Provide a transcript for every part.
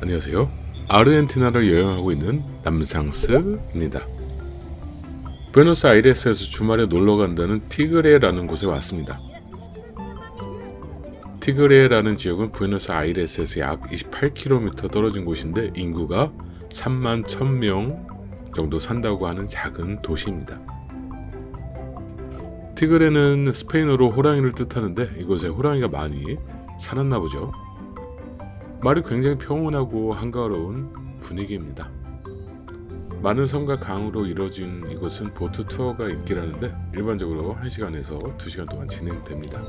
안녕하세요. 아르헨티나를 여행하고 있는 남상스입니다. 부에노스아이레스에서 주말에 놀러 간다는 티그레라는 곳에 왔습니다. 티그레라는 지역은 부에노스아이레스에서 약 28km 떨어진 곳인데 인구가 3만 1000명 정도 산다고 하는 작은 도시입니다. 티그레는 스페인어로 호랑이를 뜻하는데 이곳에 호랑이가 많이 살았나 보죠. 말이 굉장히 평온하고 한가로운 분위기입니다. 많은 섬과 강으로 이루어진 이곳은 보트 투어가 인기라는데 일반적으로 1시간에서 2시간 동안 진행됩니다.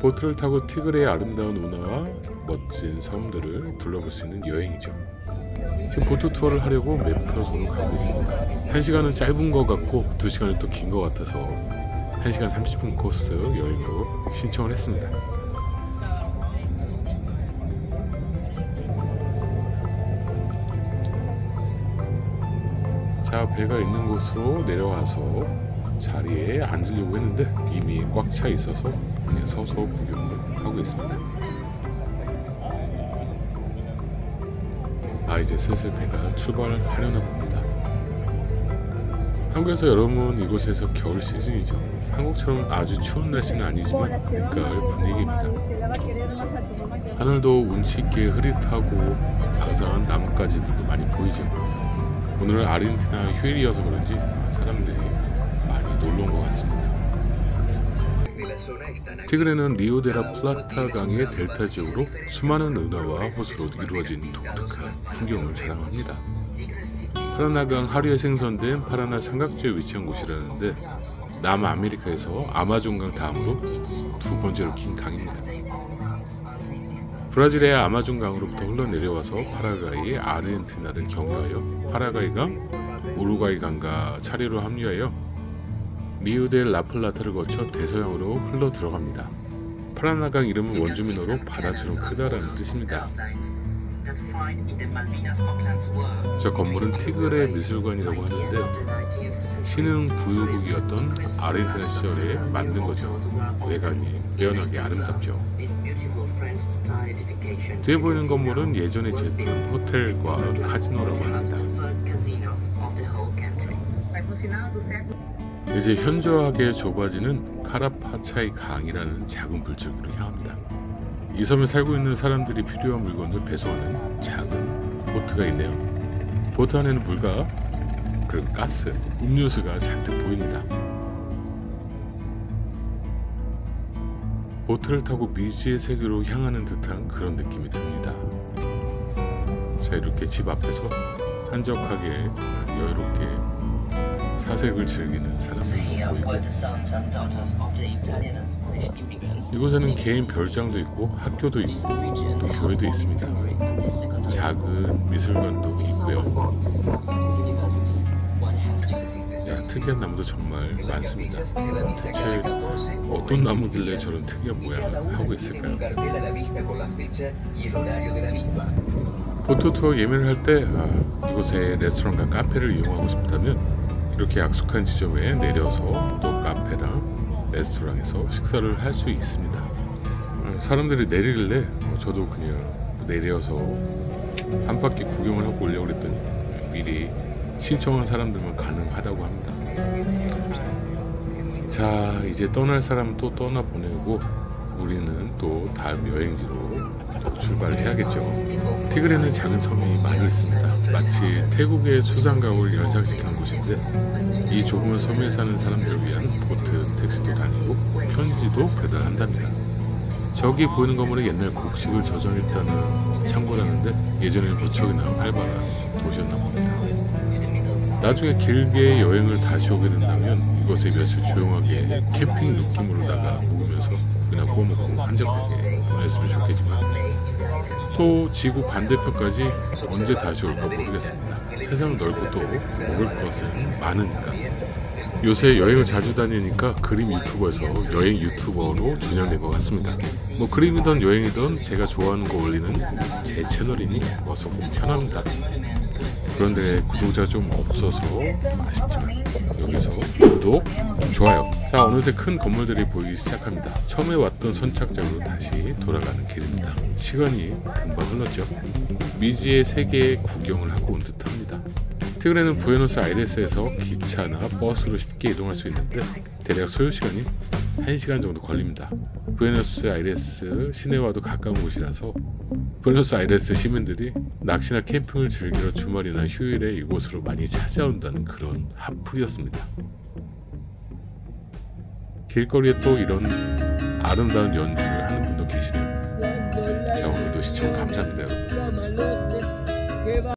보트를 타고 티그레의 아름다운 운하와 멋진 섬들을 둘러볼 수 있는 여행이죠. 지금 보트 투어를 하려고 매표소로 가고 있습니다. 1시간은 짧은 것 같고 2시간은 또 긴 것 같아서 1시간 30분 코스 여행으로 신청을 했습니다. 자 배가 있는 곳으로 내려와서 자리에 앉으려고 했는데 이미 꽉 차 있어서 그냥 서서 구경을 하고 있습니다. 아 이제 슬슬 배가 출발하려나 봅니다. 한국에서 여름은 이곳에서 겨울 시즌이죠. 한국처럼 아주 추운 날씨는 아니지만 늦가을 분위기입니다. 하늘도 운치 있게 흐릿하고 앙상한 나뭇가지들도 많이 보이죠. 오늘은 아르헨티나 휴일이어서 그런지 사람들이 많이 놀러 온 것 같습니다. 티그레는 리오 데 라 플라타 강의 델타 지역으로 수많은 운하와 호수로 이루어진 독특한 풍경을 자랑합니다. 파라나강 하류에 생성된 파라나 삼각지에 위치한 곳이라는데 남아메리카에서 아마존강 다음으로 두 번째로 긴 강입니다. 브라질의 아마존 강으로부터 흘러내려와서 파라과이, 아르헨티나를 경유하여 파라과이강 우루과이 강과 차례로 합류하여 리우데 라플라타를 거쳐 대서양으로 흘러 들어갑니다. 파라나강 이름은 원주민어로 바다처럼 크다라는 뜻입니다. 저 건물은 티그레 미술관이라고 하는데 신흥 부유국이었던 아르헨티나 시절에 만든 거죠. 외관이 매연하게 아름답죠. 뒤에 보이는 건물은 예전에 짓던 호텔과 카지노라고 합니다. 이제 현저하게 좁아지는 카라파차이 강이라는 작은 불길로 향합니다. 이 섬에 살고 있는 사람들이 필요한 물건을 배송하는 작은 보트가 있네요. 보트 안에는 물과 그리고 가스, 음료수가 잔뜩 보입니다. 보트를 타고 미지의 세계로 향하는 듯한 그런 느낌이 듭니다. 자 이렇게 집 앞에서 한적하게 여유롭게 사색을 즐기는 사람들도 보이고 이곳에는 개인 별장도 있고 학교도 있고 또 교회도 있습니다. 작은 미술관도 있고요. 야, 특이한 나무도 정말 많습니다. 대체 어떤 나무길래 저런 특이한 모양을 하고 있을까요? 보트 투어 예매를 할때 아, 이곳의 레스토랑과 카페를 이용하고 싶다면 이렇게 약속한 지점에 내려서 또 카페랑 레스토랑에서 식사를 할 수 있습니다. 어, 사람들이 내리길래 어, 저도 그냥 내려서 한 바퀴 구경을 하고 오려고 그랬더니 미리 신청한 사람들만 가능하다고 합니다. 자, 이제 떠날 사람은 또 떠나 보내고 우리는 또 다음 여행지로 또 출발을 해야겠죠. 티그레는 작은 섬이 많이 있습니다. 마치 태국의 수상가옥을 연상시키는 곳인데 이 조그만 섬에 사는 사람들을 위한 보트, 택시도 다니고 편지도 배달한답니다. 저기 보이는 건물은 옛날 곡식을 저장했다는 창고라는데 예전에는 무척이나 활발한 도시였나 봅니다. 나중에 길게 여행을 다시 오게 된다면 이곳에 며칠 조용하게 캠핑 느낌으로다가 묵으면서 그냥 구워 먹고 한적하게 보냈으면 좋겠지만 또 지구 반대편까지 언제 다시 올까 모르겠습니다. 세상은 넓고 또 먹을 것은 많으니까. 요새 여행을 자주 다니니까 그림 유튜버에서 여행 유튜버로 전향된 것 같습니다. 뭐 그림이든 여행이든 제가 좋아하는 거 올리는 제 채널이니 뭐 조금 편합니다. 그런데 구독자 좀 없어서 아쉽지만 여기서 구독, 좋아요. 자자 어느새 큰 건물들이 보이기 시작합니다. 처음에 왔던 선착장으로 다시 돌아가는 길입니다. 시간이 금방 흘렀죠. 미지의 세계의 구경을 하고 온 듯합니다. 티그레는 부에노스 아이레스에서 기차나 버스로 쉽게 이동할 수 있는데 대략 소요 시간이 1시간 정도 걸립니다. 부에노스 아이레스 시내와도 가까운 곳이라서 부에노스 아이레스 시민들이 낚시나 캠핑을 즐기러 주말이나 휴일에 이곳으로 많이 찾아온다는 그런 한풀이었습니다. 길거리에 또 이런 아름다운 연주를 하는 분도 계시네요. 자 오늘도 시청 감사합니다 여러분.